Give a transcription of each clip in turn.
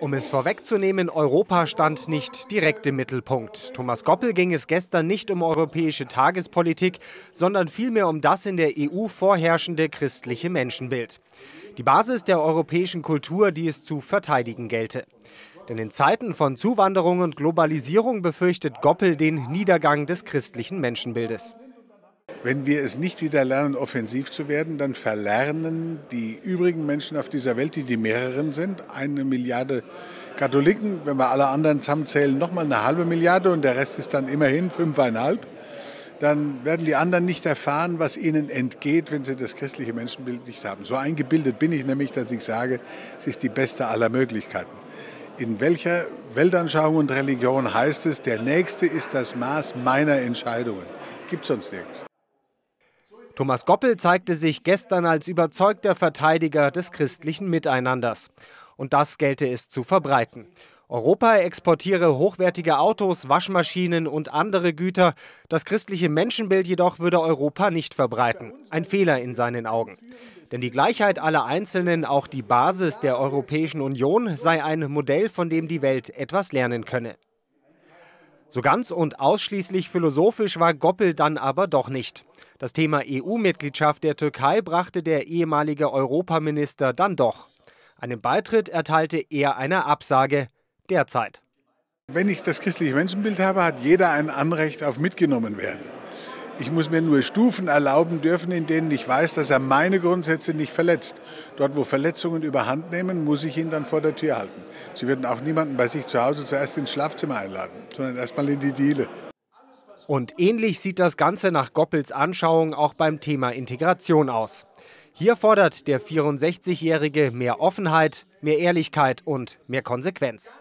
Um es vorwegzunehmen, Europa stand nicht direkt im Mittelpunkt. Thomas Goppel ging es gestern nicht um europäische Tagespolitik, sondern vielmehr um das in der EU vorherrschende christliche Menschenbild. Die Basis der europäischen Kultur, die es zu verteidigen gelte. Denn in Zeiten von Zuwanderung und Globalisierung befürchtet Goppel den Niedergang des christlichen Menschenbildes. Wenn wir es nicht wieder lernen, offensiv zu werden, dann verlernen die übrigen Menschen auf dieser Welt, die die mehreren sind, eine Milliarde Katholiken, wenn wir alle anderen zusammenzählen, nochmal eine halbe Milliarde und der Rest ist dann immerhin fünfeinhalb, dann werden die anderen nicht erfahren, was ihnen entgeht, wenn sie das christliche Menschenbild nicht haben. So eingebildet bin ich nämlich, dass ich sage, es ist die beste aller Möglichkeiten. In welcher Weltanschauung und Religion heißt es, der Nächste ist das Maß meiner Entscheidungen? Gibt sonst nichts. Thomas Goppel zeigte sich gestern als überzeugter Verteidiger des christlichen Miteinanders. Und das gelte es zu verbreiten. Europa exportiere hochwertige Autos, Waschmaschinen und andere Güter. Das christliche Menschenbild jedoch würde Europa nicht verbreiten. Ein Fehler in seinen Augen. Denn die Gleichheit aller Einzelnen, auch die Basis der Europäischen Union, sei ein Modell, von dem die Welt etwas lernen könne. So ganz und ausschließlich philosophisch war Goppel dann aber doch nicht. Das Thema EU-Mitgliedschaft der Türkei brachte der ehemalige Europaminister dann doch. Einem Beitritt erteilte er eine Absage derzeit. Wenn ich das christliche Menschenbild habe, hat jeder ein Anrecht auf mitgenommen werden. Ich muss mir nur Stufen erlauben dürfen, in denen ich weiß, dass er meine Grundsätze nicht verletzt. Dort, wo Verletzungen überhand nehmen, muss ich ihn dann vor der Tür halten. Sie würden auch niemanden bei sich zu Hause zuerst ins Schlafzimmer einladen, sondern erstmal in die Diele. Und ähnlich sieht das Ganze nach Goppels Anschauung auch beim Thema Integration aus. Hier fordert der 64-Jährige mehr Offenheit, mehr Ehrlichkeit und mehr Konsequenz.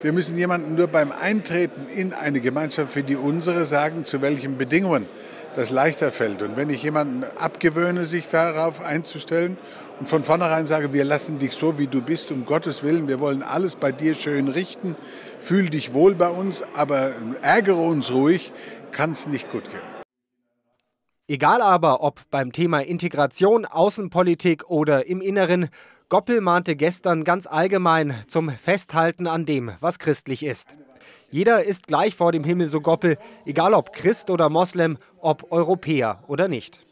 Wir müssen jemandem nur beim Eintreten in eine Gemeinschaft wie die unsere sagen, zu welchen Bedingungen das leichter fällt. Und wenn ich jemanden abgewöhne, sich darauf einzustellen und von vornherein sage, wir lassen dich so, wie du bist, um Gottes Willen, wir wollen alles bei dir schön richten, fühl dich wohl bei uns, aber ärgere uns ruhig, kann es nicht gut gehen. Egal aber, ob beim Thema Integration, Außenpolitik oder im Inneren, Goppel mahnte gestern ganz allgemein zum Festhalten an dem, was christlich ist. Jeder ist gleich vor dem Himmel, so Goppel, egal ob Christ oder Moslem, ob Europäer oder nicht.